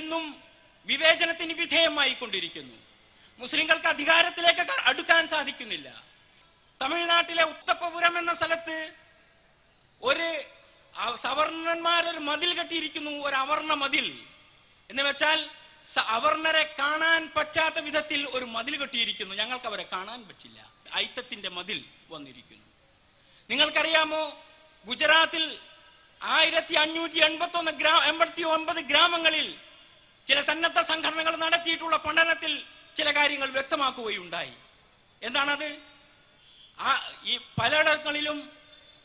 ഇന്നും വിവേചനത്തിന് വിധേയമായി കൊണ്ടിരിക്കുന്നു മുസ്ലിങ്ങൾക്ക് അധികാരത്തിലേക്ക് അടുക്കാൻ സാധിക്കുന്നില്ല. തമിഴ്നാട്ടിലെ ഉത്തപ്പപുരം എന്ന സ്ഥലത്ത് ഒരു സവർണന്മാർ ഒരു മതിൽ കെട്ടിയിരിക്കുന്നു ഒരു അവർണ മതിൽ. എന്ന് വെച്ചാൽ അവർണരെ കാണാൻ പറ്റാത്ത വിധത്തിൽ ഒരു മതിൽ കെട്ടിയിരിക്കുന്നു. ഞങ്ങൾക്ക് അവരെ കാണാൻ പറ്റില്ല. ഐത്തത്തിന്റെ മതിൽ വന്നിരിക്കുന്നു. നിങ്ങൾക്കറിയാമോ ഗുജറാത്തിൽ ആയിരത്തി അഞ്ഞൂറ്റി എൺപത്തി ഒന്ന് ഗ്രാ എൺപത്തി ഒൻപത് ഗ്രാമങ്ങളിൽ ചില സന്നദ്ധ സംഘടനകൾ നടത്തിയിട്ടുള്ള പഠനത്തിൽ ചില കാര്യങ്ങൾ വ്യക്തമാക്കുകയുണ്ടായി. എന്താണത്? ആ ഈ പലയിടങ്ങളിലും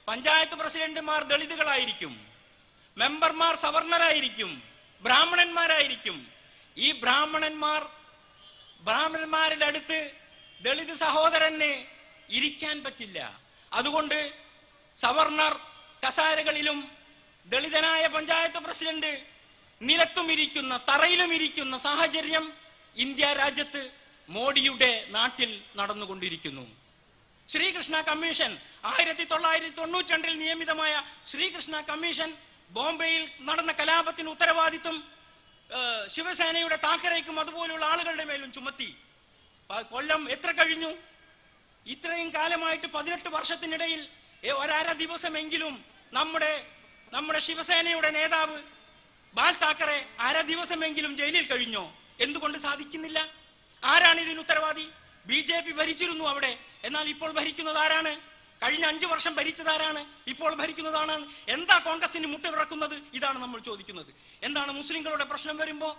പഞ്ചായത്ത് പ്രസിഡന്റുമാർ ദളിതുകളായിരിക്കും മെമ്പർമാർ സവർണരായിരിക്കും ബ്രാഹ്മണന്മാരായിരിക്കും. ഈ ബ്രാഹ്മണന്മാർ ബ്രാഹ്മണന്മാരുടെ അടുത്ത് ദളിത് സഹോദരന് ഇരിക്കാൻ പറ്റില്ല. അതുകൊണ്ട് സവർണർ കസാരകളിലും ദളിതനായ പഞ്ചായത്ത് പ്രസിഡന്റ് നിലത്തും ഇരിക്കുന്ന തറയിലും ഇരിക്കുന്ന സാഹചര്യം ഇന്ത്യ രാജ്യത്ത് മോഡിയുടെ നാട്ടിൽ നടന്നുകൊണ്ടിരിക്കുന്നു. ശ്രീകൃഷ്ണ കമ്മീഷൻ ആയിരത്തി തൊള്ളായിരത്തി തൊണ്ണൂറ്റി നിയമിതമായ ശ്രീകൃഷ്ണ കമ്മീഷൻ ബോംബെയിൽ നടന്ന കലാപത്തിന് ഉത്തരവാദിത്വം ശിവസേനയുടെ താക്കരയ്ക്കും അതുപോലെയുള്ള ആളുകളുടെ മേലും ചുമത്തി. കൊല്ലം എത്ര കഴിഞ്ഞു? ഇത്രയും കാലമായിട്ട് പതിനെട്ട് വർഷത്തിനിടയിൽ ഒരര ദിവസമെങ്കിലും നമ്മുടെ നമ്മുടെ ശിവസേനയുടെ നേതാവ് ബാൽ താക്കറെ അര ദിവസമെങ്കിലും ജയിലിൽ കഴിഞ്ഞോ? എന്തുകൊണ്ട് സാധിക്കുന്നില്ല? ആരാണ് ഇതിന് ഉത്തരവാദി? ബി ജെ പി ഭരിച്ചിരുന്നു അവിടെ. എന്നാൽ ഇപ്പോൾ ഭരിക്കുന്നത് ആരാണ്? കഴിഞ്ഞ അഞ്ചു വർഷം ഭരിച്ചതാരാണ് ഇപ്പോൾ ഭരിക്കുന്നതാണ് എന്താ കോൺഗ്രസിന് മുട്ടുവിറക്കുന്നത് ഇതാണ് നമ്മൾ ചോദിക്കുന്നത്. എന്താണ് മുസ്ലിങ്ങളുടെ പ്രശ്നം വരുമ്പോ?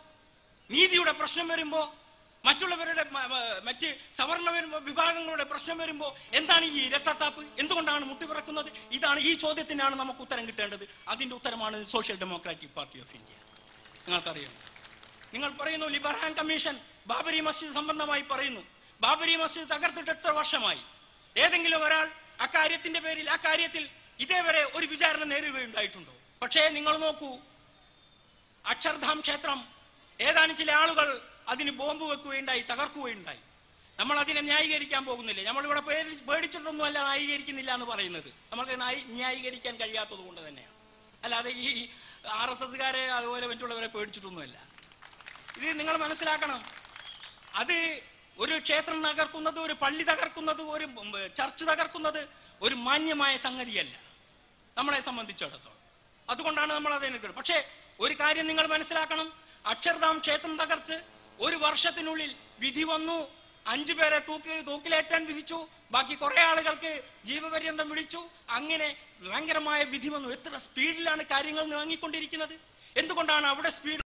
നീതിയുടെ പ്രശ്നം വരുമ്പോ? മറ്റുള്ളവരുടെ മറ്റ് സവർണ വിഭാഗങ്ങളുടെ പ്രശ്നം വരുമ്പോൾ എന്താണ് ഈ രക്തത്താപ്പ്? എന്തുകൊണ്ടാണ് മുട്ടിപ്പിറക്കുന്നത് ഇതാണ് ഈ ചോദ്യത്തിനാണ് നമുക്ക് ഉത്തരം കിട്ടേണ്ടത്. അതിന്റെ ഉത്തരമാണ് Social Democratic Party of India. നിങ്ങൾക്കറിയാം. നിങ്ങൾ പറയുന്നു ലിബർഹാൻ കമ്മീഷൻ ബാബരി മസ്ജിദ് സംബന്ധമായി പറയുന്നു. ബാബരി മസ്ജിദ് തകർത്തിട്ട് എത്ര വർഷമായി? ഏതെങ്കിലും ഒരാൾ അക്കാര്യത്തിന്റെ പേരിൽ ആ കാര്യത്തിൽ ഇതേവരെ ഒരു വിചാരണ നേരിടുകയുണ്ടായിട്ടുണ്ടോ? പക്ഷേ നിങ്ങൾ നോക്കൂ. അക്ഷർധാം ക്ഷേത്രം. ഏതാനും ചില ആളുകൾ അതിന് ബോംബ് വെക്കുകയുണ്ടായി തകർക്കുകയുണ്ടായി. നമ്മൾ അതിനെ ന്യായീകരിക്കാൻ പോകുന്നില്ല. പേടിച്ചിട്ടൊന്നും പേടിച്ചിട്ടൊന്നുമല്ല ന്യായീകരിക്കുന്നില്ല എന്ന് പറയുന്നത്. നമുക്ക് ന്യായീ- ന്യായീകരിക്കാൻ കഴിയാത്തത് കൊണ്ട് തന്നെയാണ്. അല്ലാതെ ഈ ആർ എസ് എസ്കാരെ അതുപോലെ മറ്റുള്ളവരെ പേടിച്ചിട്ടൊന്നുമല്ല. ഇത് നിങ്ങൾ മനസ്സിലാക്കണം. അത് ഒരു ക്ഷേത്രം തകർക്കുന്നത് ഒരു പള്ളി തകർക്കുന്നത് ഒരു ചർച്ച് തകർക്കുന്നത് ഒരു മാന്യമായ സംഗതിയല്ല. നമ്മളെ സംബന്ധിച്ചിടത്തോളം. അതുകൊണ്ടാണ് നമ്മൾ അതിനെ പക്ഷേ ഒരു കാര്യം നിങ്ങൾ മനസ്സിലാക്കണം. അക്ഷർധാം ക്ഷേത്രം തകർച്ച് ഒരു വർഷത്തിനുള്ളിൽ വിധി വന്നു. അഞ്ചു പേരെ തൂക്കി തൂക്കിലേറ്റാൻ വിധിച്ചു. ബാക്കി കുറെ ആളുകൾക്ക് ജീവപര്യന്തം വിളിച്ചു. അങ്ങനെ ഭയങ്കരമായ വിധി വന്നു. എത്ര സ്പീഡിലാണ് കാര്യങ്ങൾ നീങ്ങിക്കൊണ്ടിരിക്കുന്നത്? എന്തുകൊണ്ടാണ് അവിടെ സ്പീഡ്